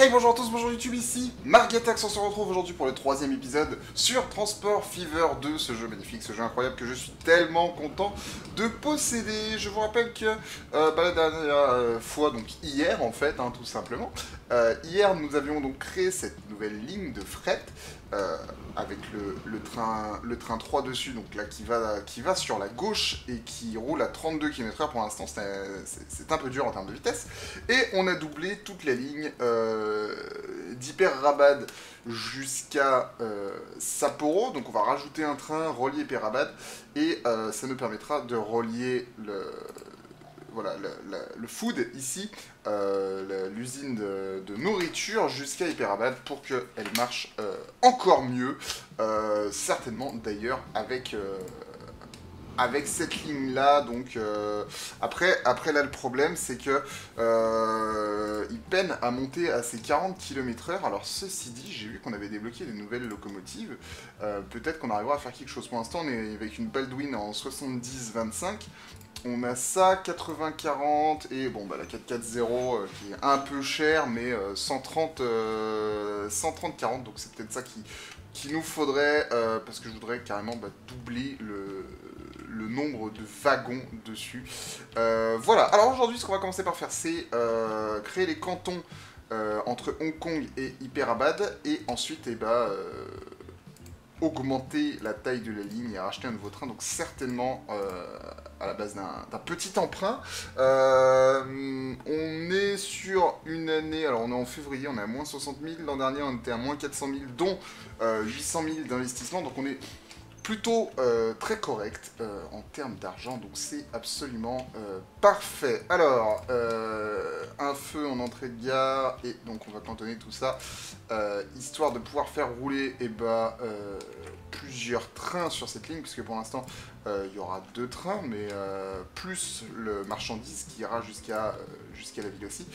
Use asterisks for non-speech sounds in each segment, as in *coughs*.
Hey bonjour à tous, bonjour YouTube ici, Margatax, on se retrouve aujourd'hui pour le troisième épisode sur Transport Fever 2, ce jeu magnifique, ce jeu incroyable que je suis tellement content de posséder. Je vous rappelle que euh, bah, la dernière euh, fois, donc hier en fait, hein, tout simplement, euh, hier nous avions donc créé cette nouvelle ligne de fret euh, avec le, train, le train 3 dessus, donc là qui va, qui va sur la gauche et qui roule à 32 km/h pour l'instant, c'est un peu dur en termes de vitesse. Et on a doublé toutes les lignes euh, d'Hyper Rabad jusqu'à euh, Sapporo, donc on va rajouter un train relié Hyper et ça nous permettra de relier le, voilà, le, food ici, euh, l'usine de, nourriture jusqu'à Hyperabad pour qu'elle marche euh, encore mieux. Euh, certainement d'ailleurs avec, avec cette ligne là. Donc après, après là le problème c'est que il peine à monter à ses 40 km/h. Alors ceci dit, j'ai vu qu'on avait débloqué des nouvelles locomotives. Peut-être qu'on arrivera à faire quelque chose. Pour l'instant, on est avec une Baldwin en 70-25. On a ça, 80-40, et bon, bah, la 440 euh, qui est un peu chère, mais euh, 130, euh, 130-40, donc c'est peut-être ça qui, qui nous faudrait, euh, parce que je voudrais carrément bah, doubler le, le nombre de wagons dessus. Euh, voilà, alors aujourd'hui, ce qu'on va commencer par faire, c'est euh, créer les cantons euh, entre Hong Kong et Hyperabad, et ensuite, eh bah, euh, augmenter la taille de la ligne et racheter un nouveau train, donc certainement euh, à la base d'un petit emprunt. Euh, on est sur une année, alors on est en février, on est à moins 60 000, l'an dernier on était à moins 400 000, dont euh, 800 000 d'investissement, donc on est plutôt euh, très correct euh, en termes d'argent, donc c'est absolument euh, parfait. Alors, un feu en entrée de gare, et donc on va cantonner tout ça, histoire de pouvoir faire rouler eh ben, plusieurs trains sur cette ligne, puisque pour l'instant il y aura deux trains, mais plus le marchandise qui ira jusqu'à jusqu'à la ville aussi.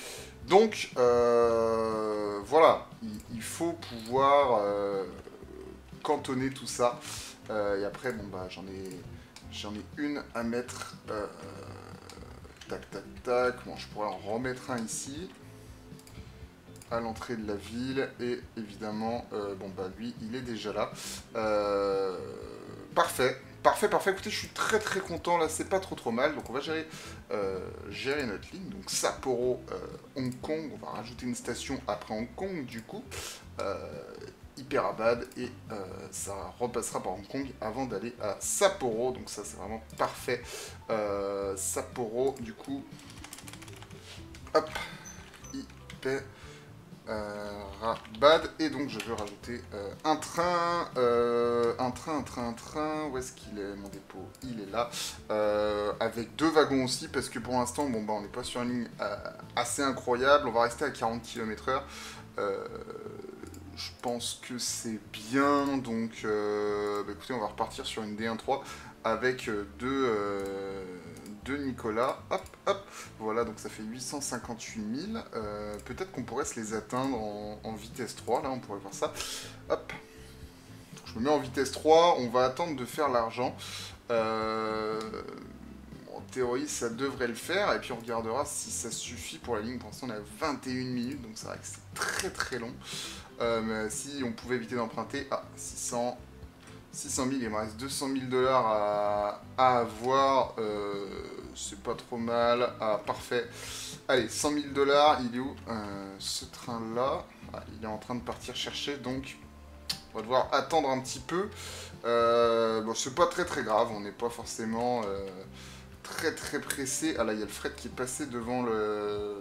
Donc voilà, il, faut pouvoir cantonner tout ça. Euh, et après, bon bah j'en ai j'en ai une à mettre. euh, tac tac tac. Bon, je pourrais en remettre un ici à l'entrée de la ville. Et évidemment euh, bon bah lui il est déjà là. Euh, parfait. Parfait parfait. Écoutez je suis très très content. Là c'est pas trop trop mal. Donc on va gérer euh, gérer notre ligne. Donc Sapporo euh, Hong Kong. On va rajouter une station après Hong Kong du coup. Euh, Hyperabad et euh, ça repassera par Hong Kong avant d'aller à Sapporo. Donc ça c'est vraiment parfait. Euh, Sapporo du coup hop Hyper euh, Rabad et donc je veux rajouter euh, un train un train un train un train. Où est-ce qu'il est mon dépôt? Il est là. Avec deux wagons aussi parce que pour l'instant bon bah on n'est pas sur une ligne assez incroyable. On va rester à 40 km heure je pense que c'est bien donc euh, bah, écoutez on va repartir sur une D1.3 avec euh, deux euh, deux Nicolas hop hop voilà, donc ça fait 858 000. Euh, Peut-être qu'on pourrait se les atteindre en, vitesse 3, là, on pourrait voir ça. Hop. Je me mets en vitesse 3, on va attendre de faire l'argent. Euh, ça devrait le faire, et puis on regardera si ça suffit pour la ligne. Pour l'instant, on à 21 minutes, donc c'est vrai que c'est très très long. Euh, si on pouvait éviter d'emprunter, ah, 600... 600 000, il me reste 200 000 dollars à, à avoir. Euh, c'est pas trop mal. Ah, parfait. Allez, 100 000 dollars, il est où Euh, Ce train-là, ah, il est en train de partir chercher, donc on va devoir attendre un petit peu. Bon, c'est pas très très grave, on n'est pas forcément très très pressé. Ah là, il y a le fret qui est passé devant le...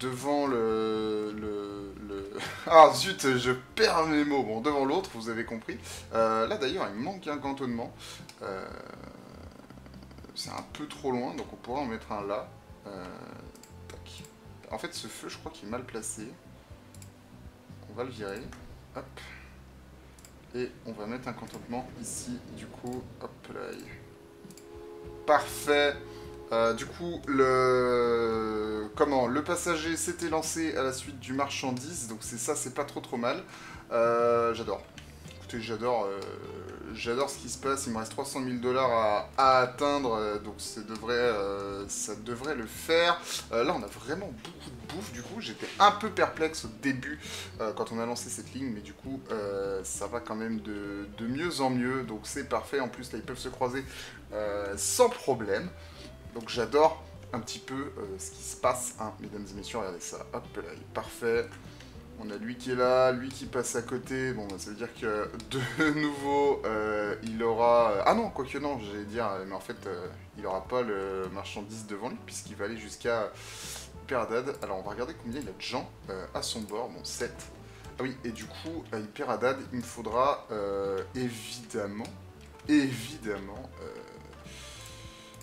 Devant le... le, *laughs* Ah zut, je perds mes mots. Bon, devant l'autre, vous avez compris. Euh, là d'ailleurs, il manque un cantonnement. Euh, c'est un peu trop loin, donc on pourra en mettre un là. Euh, tac. En fait, ce feu, je crois qu'il est mal placé. On va le virer. Hop. Et on va mettre un contentement ici, du coup. Hop là. Parfait. Euh, du coup, le comment le passager s'était lancé à la suite du marchandise, donc c'est ça, c'est pas trop trop mal. Euh, j'adore. Écoutez, j'adore, euh, j'adore ce qui se passe. Il me reste 300 000 dollars à, atteindre, euh, donc ça devrait, euh, ça devrait le faire. Euh, là, on a vraiment beaucoup de bouffe. Du coup, j'étais un peu perplexe au début quand on a lancé cette ligne, mais du coup, ça va quand même de, mieux en mieux, donc c'est parfait. En plus, là, ils peuvent se croiser sans problème. Donc j'adore un petit peu ce qui se passe, hein, mesdames et messieurs, regardez ça. Hop là, il est parfait. On a lui qui est là, lui qui passe à côté. Bon, bah, ça veut dire que de *laughs* nouveau, euh, il aura... Ah non, quoique non, j'allais dire, mais en fait, euh, il aura pas le marchandise devant lui, puisqu'il va aller jusqu'à Hyperadad. Alors, on va regarder combien il a de gens euh, à son bord. Bon, 7. Ah oui, et du coup, à Hyperadad, il me faudra évidemment, évidemment,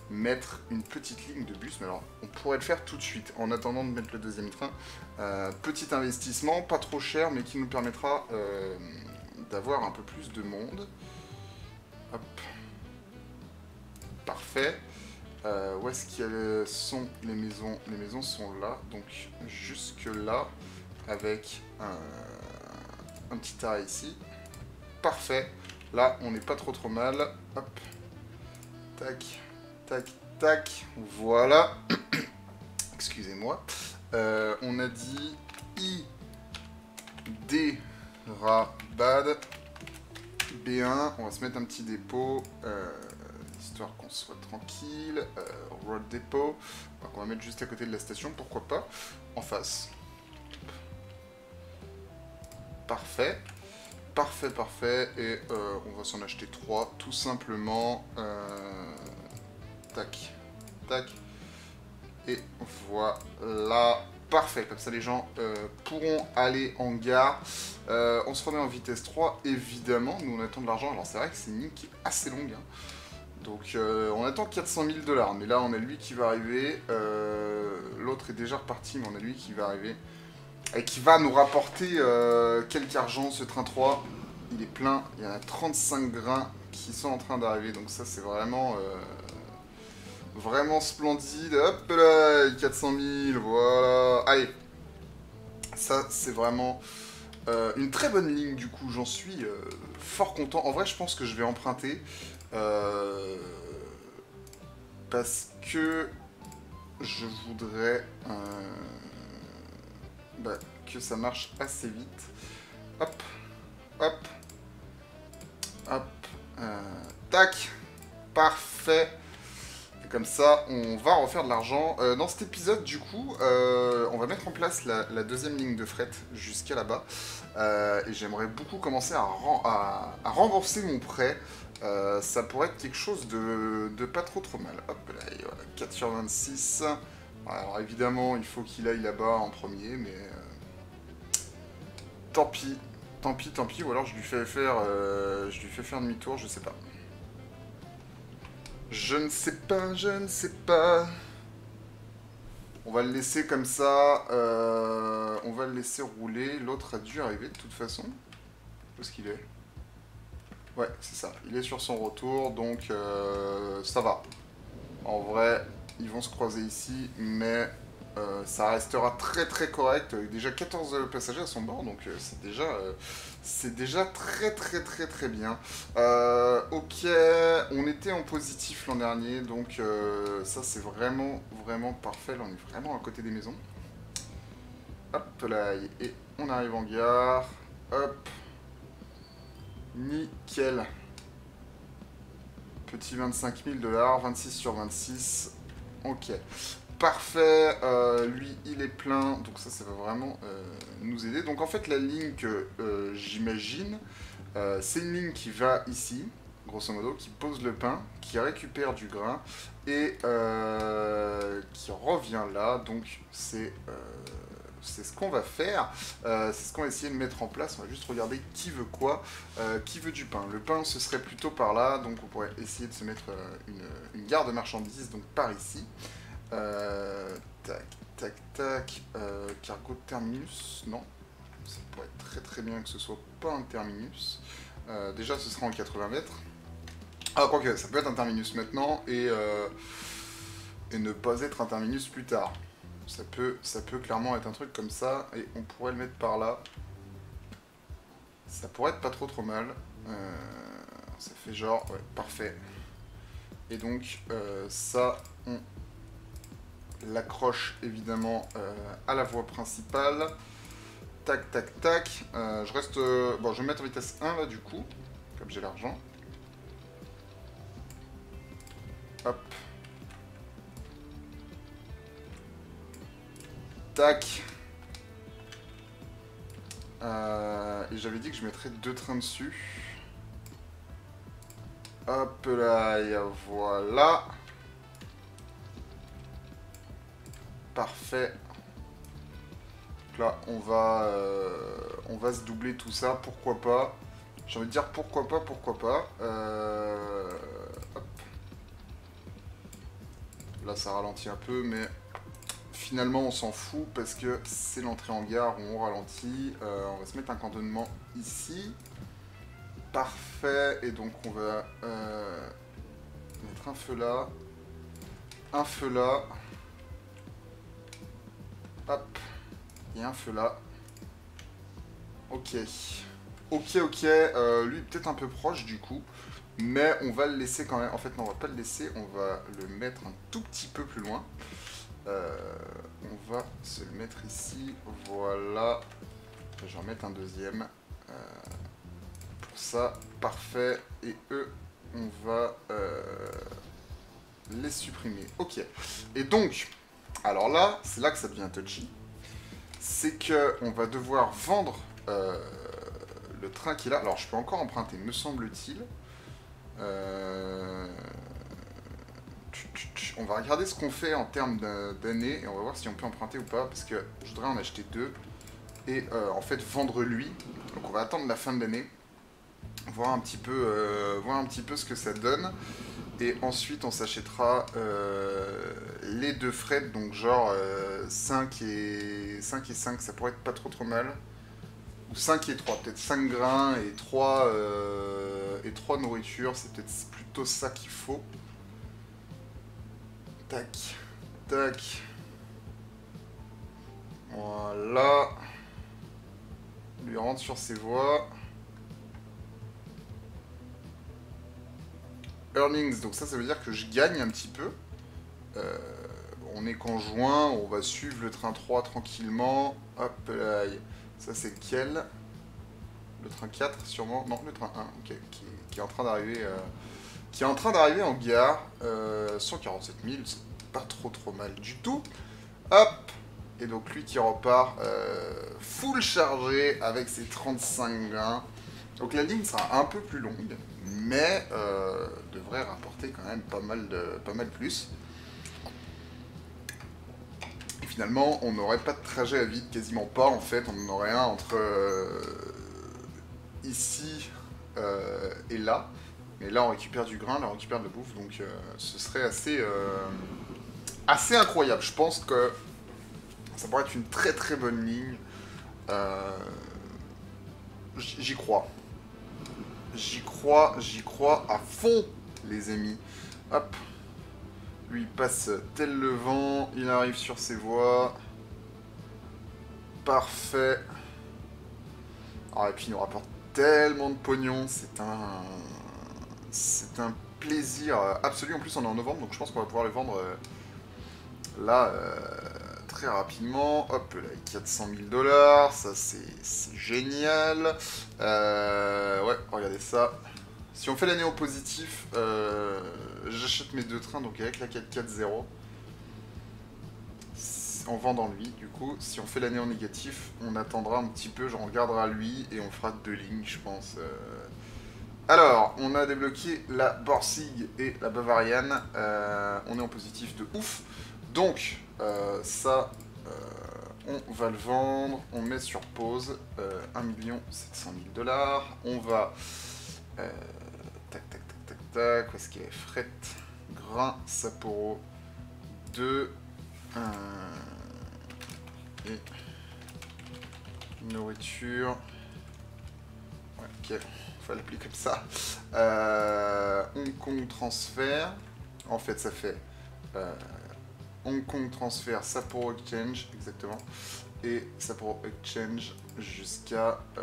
mettre une petite ligne de bus, mais alors on pourrait le faire tout de suite, en attendant de mettre le deuxième train. Euh, petit investissement, pas trop cher, mais qui nous permettra euh, d'avoir un peu plus de monde. Hop. Parfait. Euh, où est-ce qu'elles sont les maisons Les maisons sont là, donc jusque là, avec un, un petit arrêt ici. Parfait. Là, on n'est pas trop trop mal. Hop. Tac. Tac, tac, voilà. *coughs* Excusez-moi. Euh, on a dit I, D, Ra, Bad, B1. On va se mettre un petit dépôt, euh, histoire qu'on soit tranquille. Euh, road dépôt. on va mettre juste à côté de la station, pourquoi pas. En face. Parfait. Parfait, parfait. Et on va s'en acheter trois, tout simplement. Tac. Tac. Et voilà. Parfait, comme ça les gens euh, pourront aller en gare. Euh, on se remet en vitesse 3, évidemment. Nous on attend de l'argent. Alors c'est vrai que c'est une ligne qui est assez longue. Hein. Donc euh, on attend 400 000 dollars. Mais là on a lui qui va arriver. L'autre est déjà reparti, mais on a lui qui va arriver. Et qui va nous rapporter quelque argent ce train 3. Il est plein. Il y en a 35 grains qui sont en train d'arriver. Donc ça c'est vraiment Vraiment splendide. Hop là, 400 000, voilà. Allez. Ça, c'est vraiment euh, une très bonne ligne, du coup. J'en suis euh, fort content. En vrai, je pense que je vais emprunter. Euh, parce que je voudrais bah, que ça marche assez vite. Hop, hop, hop, tac, parfait comme ça, on va refaire de l'argent. Euh, dans cet épisode, du coup, euh, on va mettre en place la, deuxième ligne de fret jusqu'à là-bas. Euh, et j'aimerais beaucoup commencer à, rembourser mon prêt. ça pourrait être quelque chose de, pas trop trop mal. Hop là, voilà, 4 sur 26. Alors évidemment, il faut qu'il aille là-bas en premier, mais... tant pis, tant pis, tant pis. Ou alors je lui fais faire, je lui fais faire demi-tour, je sais pas. Je ne sais pas, je ne sais pas. On va le laisser comme ça. Euh, on va le laisser rouler. L'autre a dû arriver de toute façon. Où est-ce qu'il est? Ouais, c'est ça. Il est sur son retour, donc euh, ça va. En vrai, ils vont se croiser ici, mais euh, ça restera très très correct. Déjà 14 passagers à son bord, donc c'est déjà c'est déjà très très très très bien. Euh, ok, on était en positif l'an dernier, donc euh, ça c'est vraiment vraiment parfait. Là on est vraiment à côté des maisons. Hop là, et on arrive en gare. Hop. Nickel. Petit 25 000 dollars, 26 sur 26. Ok parfait, euh, lui il est plein, donc ça ça va vraiment euh, nous aider. Donc en fait la ligne que euh, j'imagine, c'est une ligne qui va ici, grosso modo, qui pose le pain, qui récupère du grain et qui revient là, donc c'est ce qu'on va faire, c'est ce qu'on va essayer de mettre en place, on va juste regarder qui veut quoi, qui veut du pain. Le pain ce serait plutôt par là, donc on pourrait essayer de se mettre une, une gare de marchandises, donc par ici. Euh, tac, tac, tac. Euh, cargo terminus, non. Ça pourrait être très très bien que ce soit pas un terminus. Euh, déjà, ce sera en 80 mètres. Ah, quoique, ça peut être un terminus maintenant et, et ne pas être un terminus plus tard. Ça peut, ça peut clairement être un truc comme ça et on pourrait le mettre par là. Ça pourrait être pas trop trop mal. ça fait genre, ouais, parfait. Et donc, ça, on l'accroche évidemment euh, à la voie principale. Tac, tac, tac. Euh, je reste... euh, bon, je vais mettre en vitesse 1 là du coup, comme j'ai l'argent. Hop. Tac. Et j'avais dit que je mettrais deux trains dessus. Hop là, et voilà. Parfait. Donc là, on va, euh, on va se doubler tout ça, pourquoi pas? J'ai envie de dire pourquoi pas, pourquoi pas. Euh. Là, ça ralentit un peu, mais finalement, on s'en fout parce que c'est l'entrée en gare où on ralentit. Euh, on va se mettre un cantonnement ici. Parfait. Et donc, on va mettre un feu là. Un feu là. Hop. Et un feu là. Ok. Ok, ok. Euh, lui, peut-être un peu proche du coup. Mais on va le laisser quand même. En fait, non, on va pas le laisser. On va le mettre un tout petit peu plus loin. Euh, on va se le mettre ici. Voilà. Je vais en mettre un deuxième. Euh, pour ça, parfait. Et eux, on va les supprimer. Ok. Et donc, alors là, c'est là que ça devient touchy. C'est que on va devoir vendre euh, le train qu'il a. Alors, je peux encore emprunter, me semble-t-il. Euh, on va regarder ce qu'on fait en termes d'années et on va voir si on peut emprunter ou pas parce que je voudrais en acheter deux et euh, en fait vendre lui. Donc on va attendre la fin de l'année, voir voir un petit peu ce que ça donne et ensuite on s'achètera euh, les deux frais donc genre euh, 5 et 5 et 5 ça pourrait être pas trop trop mal ou 5 et 3 peut-être 5 grains et 3 euh, et 3 nourritures c'est peut-être plutôt ça qu'il faut Tac, tac. Voilà. Lui rentre sur ses voies. Earnings, donc ça, ça veut dire que je gagne un petit peu. Euh, on est qu'en juin, on va suivre le train 3 tranquillement. Hop là, ça c'est lequel? Le train 4 sûrement Non, le train 1, ok, qui, est en train d'arriver. euh, qui est en train d'arriver en gare. Euh, 147 000, c'est pas trop trop mal du tout. Hop Et donc lui qui repart euh, full chargé avec ses 35 grains. Donc la ligne sera un peu plus longue, mais euh, devrait rapporter quand même pas mal, de, pas mal plus. Et finalement, on n'aurait pas de trajet à vide, quasiment pas en fait. On en aurait un entre euh, ici euh, et là. Mais là, on récupère du grain, là, on récupère de la bouffe, donc ce serait assez, assez incroyable. Je pense que ça pourrait être une très très bonne ligne. J'y crois. J'y crois, j'y crois à fond, les amis. Hop. Lui, il passe tel le vent, il arrive sur ses voies. Parfait. Ah, et puis il nous rapporte tellement de pognon, c'est un... C'est un plaisir absolu. En plus, on est en novembre, donc je pense qu'on va pouvoir le vendre euh, là euh, très rapidement. Hop, là, 400 000 dollars, ça c'est génial. Euh, ouais, regardez ça. Si on fait l'année au positif, euh, j'achète mes deux trains, donc avec la 440 en vendant lui, du coup. Si on fait l'année en négatif, on attendra un petit peu, j'en regardera lui et on fera deux lignes, je pense. euh. Alors, on a débloqué la Borsig et la Bavarian. On est en positif de ouf. Donc, euh, ça, euh, on va le vendre. On met sur pause euh, 1 700 000 dollars. On va... euh, tac, tac, tac, tac, tac. Où est-ce qu'il y a Fret, Grain, Sapporo. 2. et nourriture. Ok, faut l'appeler comme ça. Euh, Hong Kong. En fait, ça fait euh, Hong Kong transfert, Sapporo Exchange, exactement. Et Sapporo Exchange jusqu'à euh,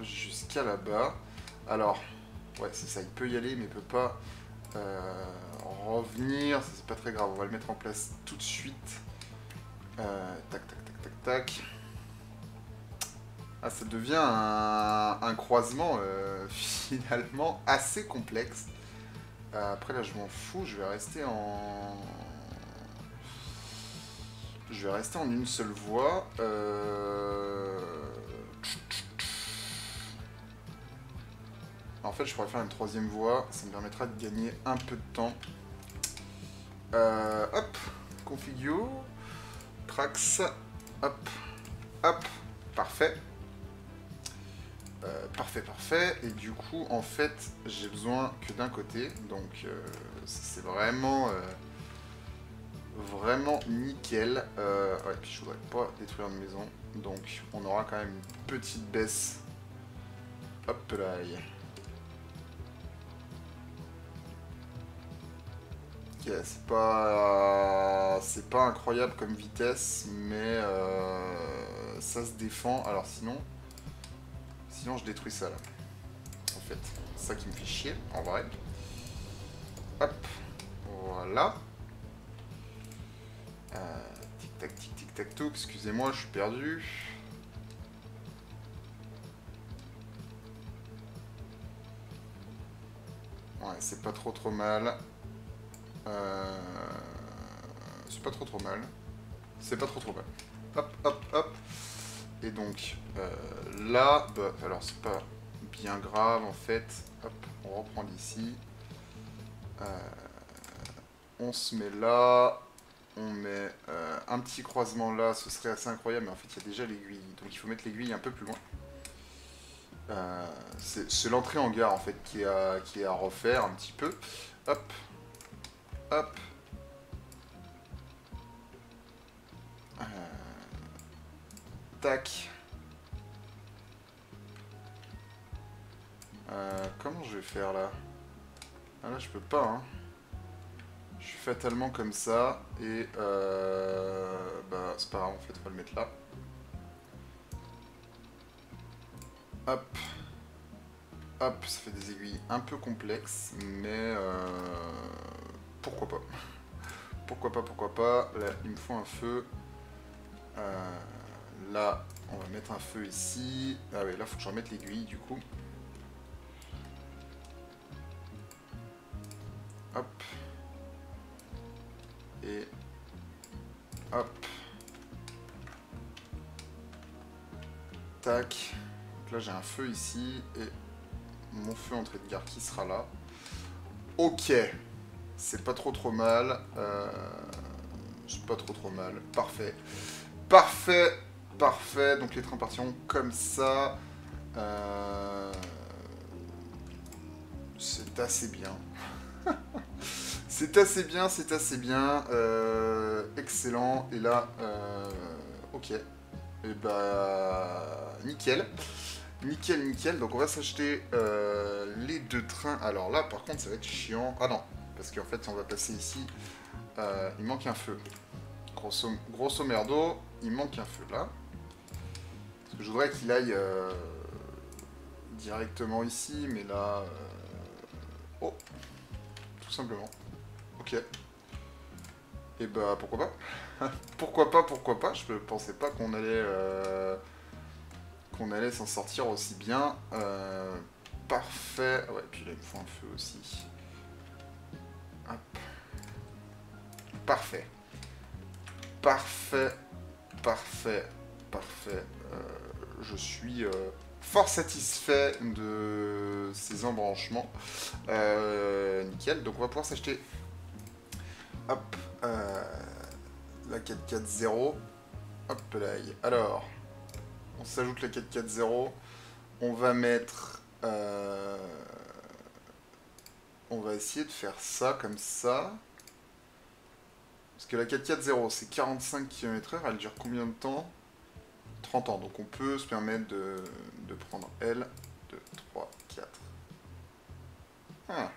jusqu'à là-bas. Alors, ouais, c'est ça, il peut y aller, mais il peut pas euh, revenir. C'est pas très grave. On va le mettre en place tout de suite. Euh, tac, tac, tac, tac, tac. Ah, ça devient un, croisement euh, *laughs* finalement assez complexe. Euh, après là, je m'en fous. Je vais rester en... Je vais rester en une seule voie. En fait, je pourrais faire une troisième voie. Ça me permettra de gagner un peu de temps. hop, configure. Trax. Hop. Hop. Parfait. Euh, parfait, parfait. Et du coup, en fait, j'ai besoin que d'un côté. Donc, euh, c'est vraiment... Euh, vraiment nickel. ouais, puis je voudrais pas détruire une maison. Donc, on aura quand même une petite baisse. Hop là. c'est pas c'est pas incroyable comme vitesse, mais euh, ça se défend. Alors sinon, sinon je détruis ça là. En fait, ça qui me fait chier en vrai. Hop, voilà. Euh, tic tac tic tic tac tout. Excusez-moi, je suis perdu. Ouais, c'est pas trop trop mal. Euh, c'est pas trop trop mal. C'est pas trop trop mal. Hop, hop, hop. Et donc, euh, là, bah, alors c'est pas bien grave en fait. Hop, on reprend d'ici. Euh, on se met là. On met un petit croisement là, ce serait assez incroyable, mais en fait il y a déjà l'aiguille, donc il faut mettre l'aiguille un peu plus loin. c'est l'entrée en gare en fait qui qui est à refaire un petit peu. Hop, Hop. Tac. Euh, comment je vais faire là? Ah là je peux pas hein. Je suis fatalement comme ça et euh, bah c'est pas grave en fait on va le mettre là. Hop. Hop, ça fait des aiguilles un peu complexes mais euh, pourquoi pas? Pourquoi pas, pourquoi pas? Là, il me faut un feu. Euh, là, on va mettre un feu ici. Ah oui, là, faut que je remette l'aiguille, du coup. Hop. Et... Hop. Tac. Donc là, j'ai un feu ici. Et mon feu entrée de gare qui sera là. Ok. C'est pas trop trop mal. Euh, c'est pas trop trop mal. Parfait. Parfait. Parfait. Donc les trains partiront comme ça. Euh, c'est assez bien. *laughs* c'est assez bien, c'est assez bien. Euh, excellent. Et là, ok. Et eh bah, nickel. Nickel, nickel. Donc on va s'acheter les deux trains. Alors là, par contre, ça va être chiant. Ah non, parce qu'en fait, on va passer ici, euh, il manque un feu. Grosso, grosso merdo, il manque un feu là. Je voudrais qu'il aille euh, directement ici, mais là... Euh, oh Tout simplement. Ok. Et eh bah, pourquoi pas? *laughs* Pourquoi pas, pourquoi pas? Je pensais pas qu'on allait... qu'on allait s'en sortir aussi bien. parfait. Ouais, puis là, il me faut un feu aussi. Parfait. Parfait. Parfait. Parfait. Euh, je suis euh, fort satisfait de ces embranchements. Euh, nickel. Donc on va pouvoir s'acheter... Hop. la 440. Hop là. Alors. On s'ajoute la 440. On va mettre on va essayer de faire ça comme ça. Parce que la 440 c'est 45 km/h, elle dure combien de temps? 30 ans. Donc on peut se permettre de, prendre L, 2, 3, 4. Ah.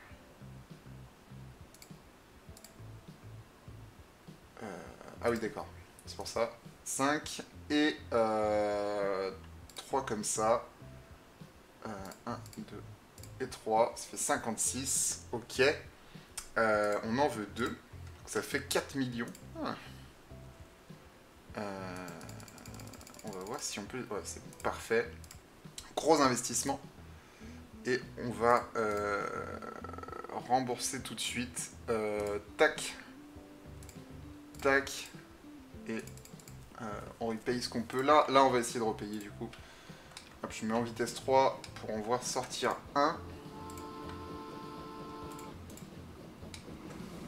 ah oui, d'accord. C'est pour ça. 5 et 3 euh, comme ça. 1, 2, 3, ça fait 56, ok. Euh, on en veut deux. Ça fait 4 millions. Ah. Euh, si on peut... Ouais, c'est parfait. Gros investissement. Et on va euh, rembourser tout de suite. tac. Tac. Et on repaye ce qu'on peut. Là, là, on va essayer de repayer du coup. Hop, je mets en vitesse 3 pour en voir sortir un.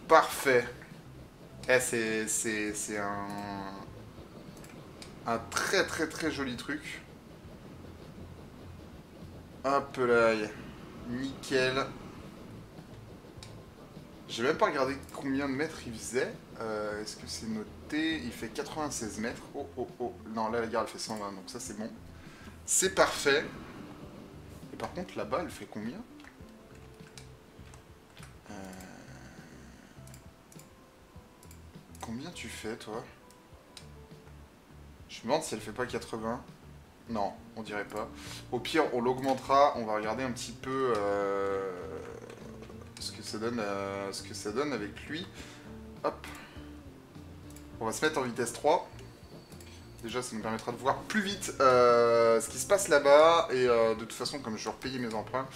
Parfait. Eh, c'est un... Un très très très joli truc. Hop là, nickel. J'ai même pas regardé combien de mètres il faisait. Euh, est-ce que c'est noté? Il fait 96 mètres. Oh oh oh. Non, là la gare elle fait 120, donc ça c'est bon. C'est parfait. Et par contre là-bas elle fait combien? Euh, Combien tu fais toi? Je me demande si elle fait pas 80. Non, on dirait pas. Au pire, on l'augmentera. On va regarder un petit peu euh, ce, que ça donne, euh, ce que ça donne avec lui. Hop. On va se mettre en vitesse 3. Déjà, ça nous permettra de voir plus vite euh, ce qui se passe là-bas. Et de toute façon, comme je vais repayer mes emprunts,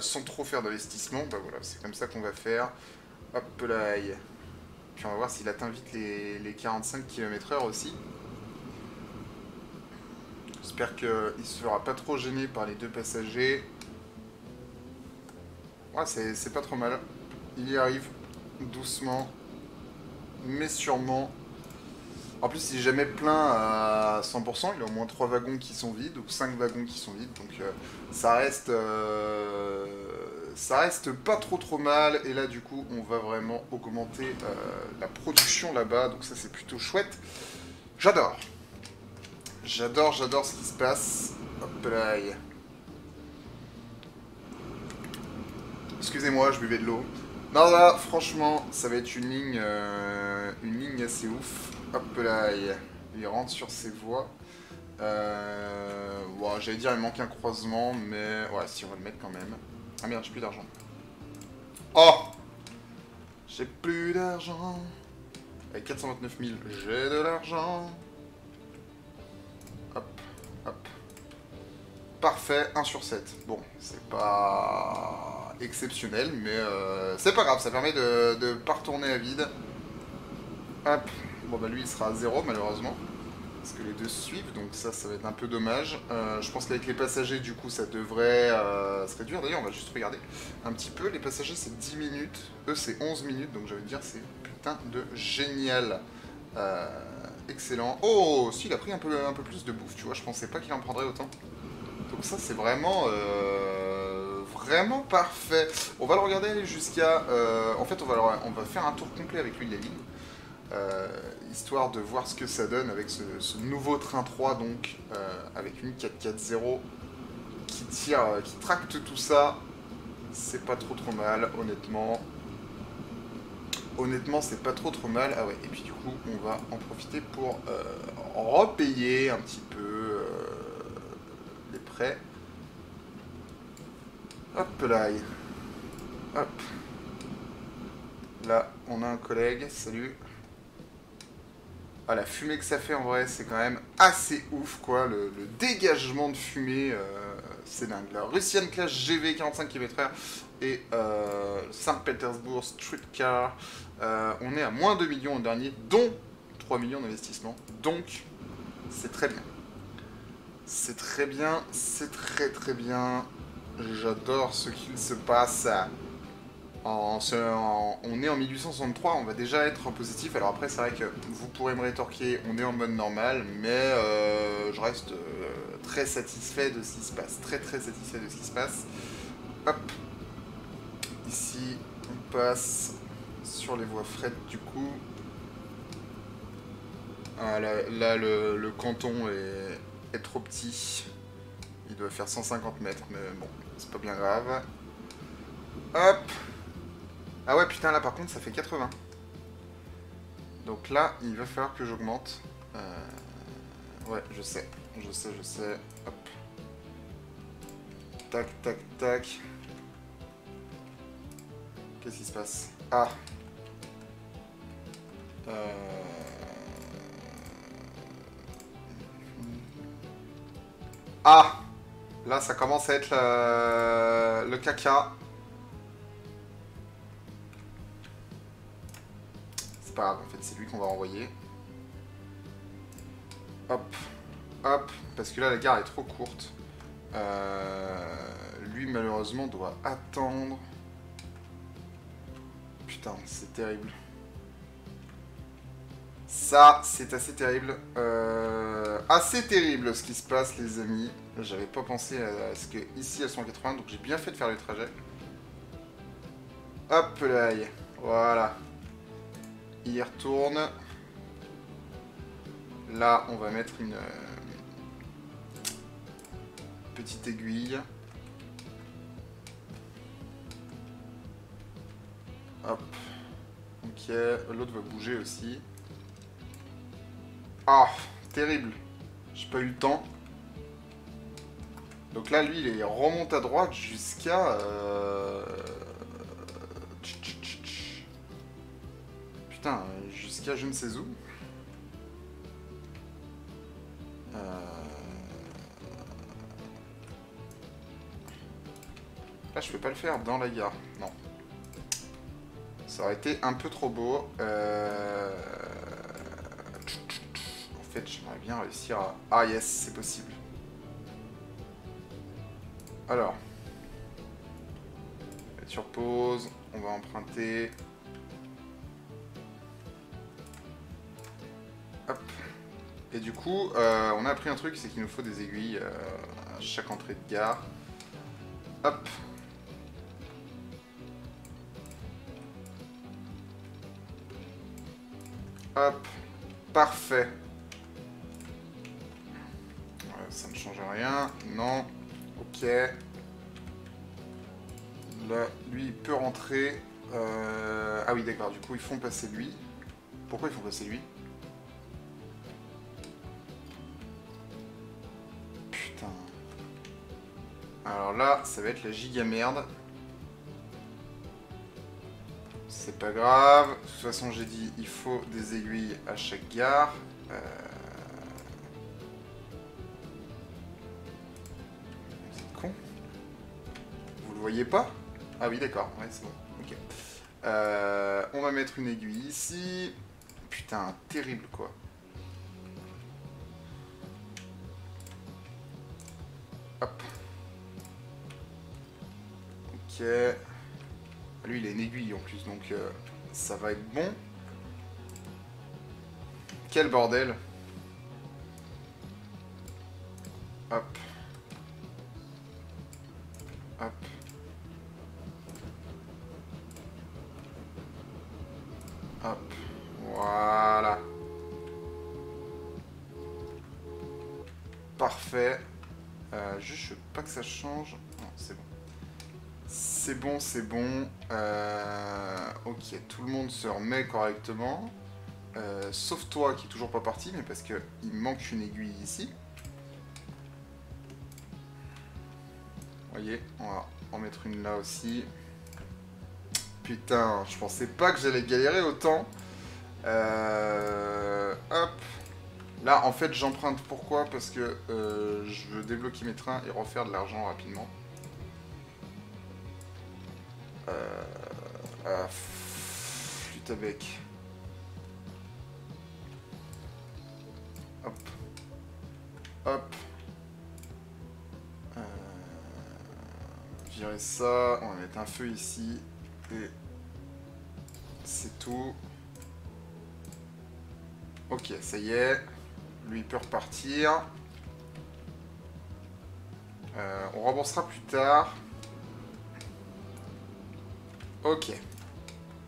sans trop faire d'investissement, bah voilà, c'est comme ça qu'on va faire. Hop là. Puis on va voir s'il atteint vite les, les 45 km/h aussi. J'espère qu'il ne se fera pas trop gêner par les deux passagers. Ouais, c'est pas trop mal. Il y arrive doucement, mais sûrement. En plus, il est jamais plein à 100%, il a au moins 3 wagons qui sont vides, ou 5 wagons qui sont vides, donc euh, ça reste... Euh, ça reste pas trop trop mal, et là du coup, on va vraiment augmenter euh, la production là-bas, donc ça c'est plutôt chouette. J'adore J'adore, j'adore ce qui se passe. Hop là. Excusez-moi, je buvais de l'eau. Non, là, franchement, ça va être une ligne, euh, une ligne assez ouf. Hop là. Il rentre sur ses voies. Euh, J'allais dire, il manque un croisement, mais... Ouais, si, on va le mettre quand même. Ah merde, j'ai plus d'argent. Oh J'ai plus d'argent. Avec 429 000, j'ai de l'argent. Parfait, 1 sur 7. Bon, c'est pas exceptionnel, mais euh, c'est pas grave, ça permet de ne pas retourner à vide. Hop, bon bah lui il sera à 0 malheureusement, parce que les deux suivent, donc ça, ça va être un peu dommage. Euh, je pense qu'avec les passagers, du coup, ça devrait euh, se réduire. D'ailleurs, on va juste regarder un petit peu. Les passagers, c'est 10 minutes, eux, c'est 11 minutes, donc j'allais dire, c'est putain de génial. Excellent. Oh, si, il a pris un peu, un peu plus de bouffe, tu vois, je pensais pas qu'il en prendrait autant. Donc ça, c'est vraiment... Euh, vraiment parfait. On va le regarder aller jusqu'à... Euh, en fait, on va, on va faire un tour complet avec lui de la ligne. Euh, histoire de voir ce que ça donne avec ce, nouveau train 3, donc, avec une 440 qui tire, qui tracte tout ça. C'est pas trop trop mal, honnêtement. Honnêtement, c'est pas trop trop mal. Ah ouais, et puis du coup, on va en profiter pour repayer un petit peu Hop là. Hop. Là, on a un collègue. Salut. Ah, la fumée que ça fait en vrai, c'est quand même assez ouf, quoi. Le, dégagement de fumée, euh, c'est dingue. La Russian Class GV 45 km/h et euh, Saint-Pétersbourg Streetcar. Euh, on est à moins 2 millions au dernier, dont 3 millions d'investissement. Donc, c'est très bien. C'est très bien, c'est très très bien. J'adore ce qu'il se passe. En, on est en 1863, on va déjà être en positif. Alors après, c'est vrai que vous pourrez me rétorquer, on est en mode normal, mais euh, je reste euh, très satisfait de ce qui se passe. Très très satisfait de ce qui se passe. Hop. Ici, on passe sur les voies frettes du coup. Ah, là, le canton est, trop petit. Il doit faire 150 mètres, mais bon, c'est pas bien grave. Hop Ah ouais, putain, là par contre, ça fait 80. Donc là, il va falloir que j'augmente. Euh, ouais, je sais, je sais, je sais. Hop. Tac, tac, tac. Qu'est-ce qui se passe? Ah. Euh... Ah Là, ça commence à être le, le caca. C'est pas grave, en fait, c'est lui qu'on va renvoyer. Hop, hop, parce que là, la gare est trop courte. Euh, lui, malheureusement, doit attendre. Putain, c'est terrible. Ça, c'est assez terrible. Euh, assez terrible ce qui se passe, les amis. J'avais pas pensé à ce que ici elles sont à 80, donc j'ai bien fait de faire le trajet. Hop là, voilà. Il y retourne. Là, on va mettre une euh, petite aiguille. Hop. Ok, l'autre va bouger aussi. Ah, terrible. J'ai pas eu le temps. Donc là, lui, il remonte à droite jusqu'à... Euh, putain, jusqu'à je ne sais où. Euh, là, je peux pas le faire dans la gare. Non. Ça aurait été un peu trop beau. Euh j'aimerais bien réussir à... Ah yes, c'est possible. Alors. Sur pause, on va emprunter. Hop. Et du coup, euh, on a appris un truc, c'est qu'il nous faut des aiguilles euh, à chaque entrée de gare. Hop. Hop. Parfait. Ok. Là, lui, il peut rentrer. Euh, ah oui, d'accord. Du coup, ils font passer lui. Pourquoi ils font passer lui? Putain. Alors là, ça va être la giga merde. C'est pas grave. De toute façon, j'ai dit, il faut des aiguilles à chaque gare. Euh... pas? Ah oui, d'accord. Ouais, c'est bon. Ok. Euh, on va mettre une aiguille ici. Putain, terrible, quoi. Hop. Ok. Lui, il a une aiguille en plus, donc euh, ça va être bon. Quel bordel. C'est bon, c'est bon. Euh, ok, tout le monde se remet correctement. Euh, sauf toi qui est toujours pas parti, mais parce qu'il manque une aiguille ici. Voyez, on va en mettre une là aussi. Putain, je pensais pas que j'allais galérer autant. Euh, hop. Là, en fait, j'emprunte. Pourquoi? Parce que euh, je veux débloquer mes trains et refaire de l'argent rapidement. Euh, ah, flûte avec. Hop. Hop. Euh, virer ça. On va mettre un feu ici. Et c'est tout. Ok, ça y est. Lui, peut repartir. Euh, on remboursera plus tard. Ok.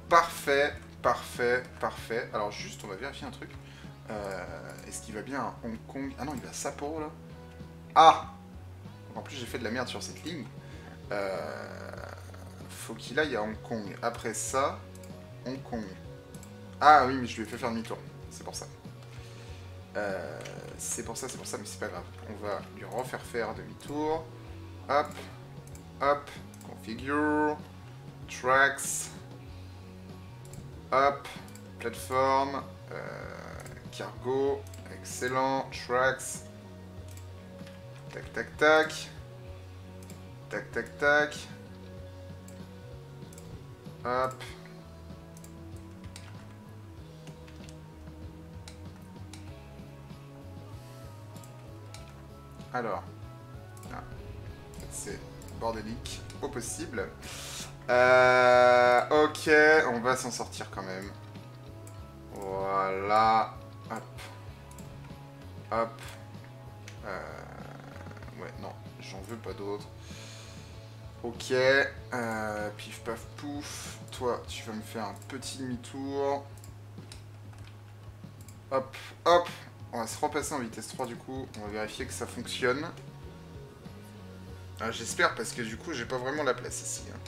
Parfait, parfait, parfait. Alors juste, on va vérifier un truc. Euh, est-ce qu'il va bien à Hong Kong? Ah non, il va à Sapporo, là. Ah En plus, j'ai fait de la merde sur cette ligne. Euh, faut qu'il aille à Hong Kong. Après ça, Hong Kong. Ah oui, mais je lui ai fait faire demi-tour. C'est pour ça. Euh, c'est pour ça, c'est pour ça, mais c'est pas grave. On va lui refaire faire demi-tour. Hop, hop, configure, tracks. Hop, plateforme, euh, cargo, excellent, tracks. Tac, tac, tac. Tac, tac, tac. Hop. Alors. C'est bordélique au possible. Euh, ok, on va s'en sortir quand même. Voilà. Hop. Hop. Euh, ouais, non, j'en veux pas d'autres. Ok. Euh, pif paf pouf. Toi, tu vas me faire un petit demi-tour. Hop, hop. On va se repasser en vitesse 3 du coup. On va vérifier que ça fonctionne. Ah, j'espère parce que du coup, j'ai pas vraiment la place ici. Hein.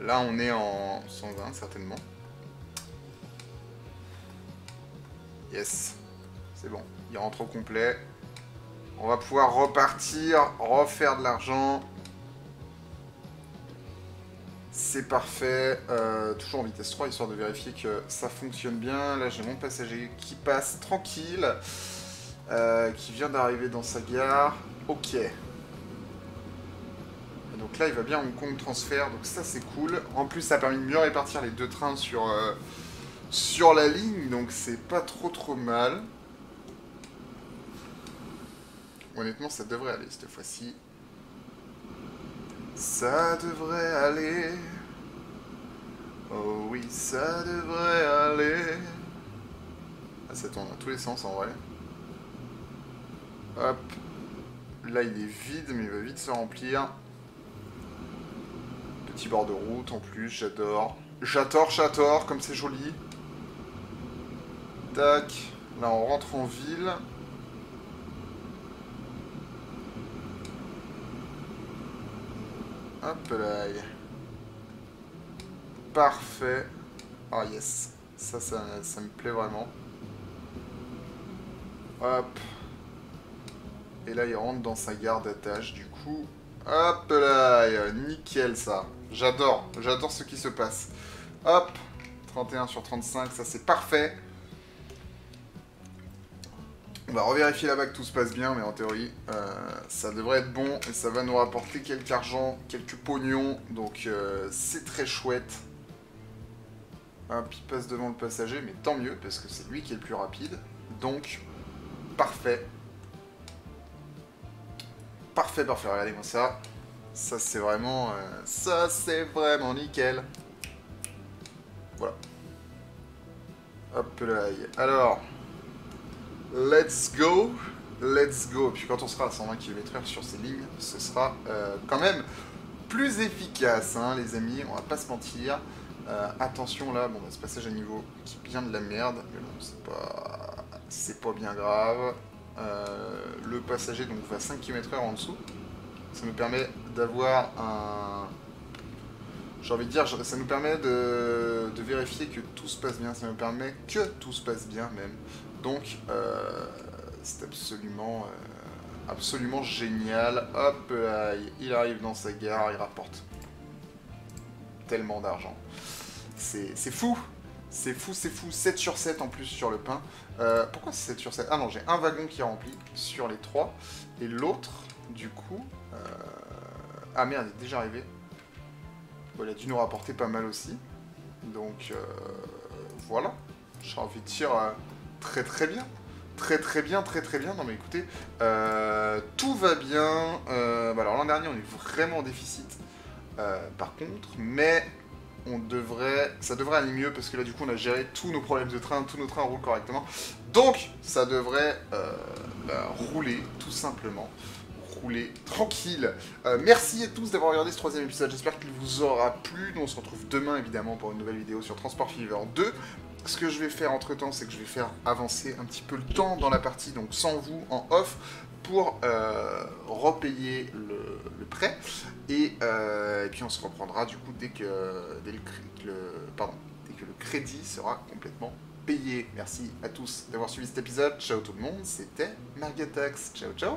Là, on est en 120 certainement. Yes. C'est bon. Il rentre au complet. On va pouvoir repartir, refaire de l'argent. C'est parfait. Euh, toujours en vitesse 3, histoire de vérifier que ça fonctionne bien. Là, j'ai mon passager qui passe tranquille. Euh, qui vient d'arriver dans sa gare. Ok. Donc là, il va bien Hong Kong transfert. Donc ça, c'est cool. En plus, ça a permis de mieux répartir les deux trains sur, euh, sur la ligne. Donc c'est pas trop trop mal. Honnêtement, ça devrait aller cette fois-ci. Ça devrait aller. Oh oui, ça devrait aller. Ah, ça tourne dans tous les sens en vrai. Hop. Là, il est vide, mais il va vite se remplir. Petit bord de route en plus, j'adore. J'adore, j'adore, comme c'est joli. Tac. Là, on rentre en ville. Hop là. Parfait. Oh yes. Ça, ça, ça me plaît vraiment. Hop. Et là, il rentre dans sa gare d'attache, du coup. Hop là, nickel ça. J'adore, j'adore ce qui se passe. Hop, 31 sur 35, ça c'est parfait. On va revérifier là-bas que tout se passe bien, mais en théorie, euh, ça devrait être bon et ça va nous rapporter quelques argent, quelques pognons, donc euh, c'est très chouette. Hop, il passe devant le passager, mais tant mieux, parce que c'est lui qui est le plus rapide. Donc, parfait. Parfait, parfait, regardez-moi ça. Ça, c'est vraiment... Euh, ça, c'est vraiment nickel. Voilà. Hop là. Alors... Let's go, let's go. Puis quand on sera à 120 km/h sur ces lignes, ce sera euh, quand même plus efficace, hein, les amis. On va pas se mentir. Euh, attention là, bon, bah, ce passage à niveau qui bien de la merde, mais bon, c'est pas, c'est pas bien grave. Le passager donc va 5 km/h en dessous. Ça nous permet d'avoir un, j'ai envie de dire, ça nous permet de, vérifier que tout se passe bien, ça nous permet que tout se passe bien même. Donc, euh, c'est absolument, euh, absolument génial. Hop, il arrive dans sa gare, il rapporte tellement d'argent. C'est fou c'est fou, c'est fou. 7 sur 7 en plus sur le pain. Euh, pourquoi c'est 7 sur 7 Ah non, j'ai un wagon qui est rempli sur les 3. Et l'autre, du coup... Ah merde, il est déjà arrivé. Bon, il a dû nous rapporter pas mal aussi. Donc, voilà. J'ai envie de dire très très bien. Très très bien, très très bien. Non mais écoutez, euh, tout va bien. Euh, bah, alors l'an dernier on est vraiment en déficit euh, par contre, mais on devrait, ça devrait aller mieux parce que là du coup on a géré tous nos problèmes de train, tous nos trains roulent correctement. Donc ça devrait bah, rouler tout simplement rouler tranquille. merci à tous d'avoir regardé ce troisième épisode, j'espère qu'il vous aura plu. Nous on se retrouve demain évidemment pour une nouvelle vidéo sur Transport Fever 2 ce que je vais faire entre temps, c'est que je vais faire avancer un petit peu le temps dans la partie, donc sans vous, en off, pour euh, repayer le, prêt. Euh, et, puis on se reprendra du coup dès que, dès le, dès que le crédit sera complètement payé. Merci à tous d'avoir suivi cet épisode. Ciao tout le monde, c'était Margatax. Ciao ciao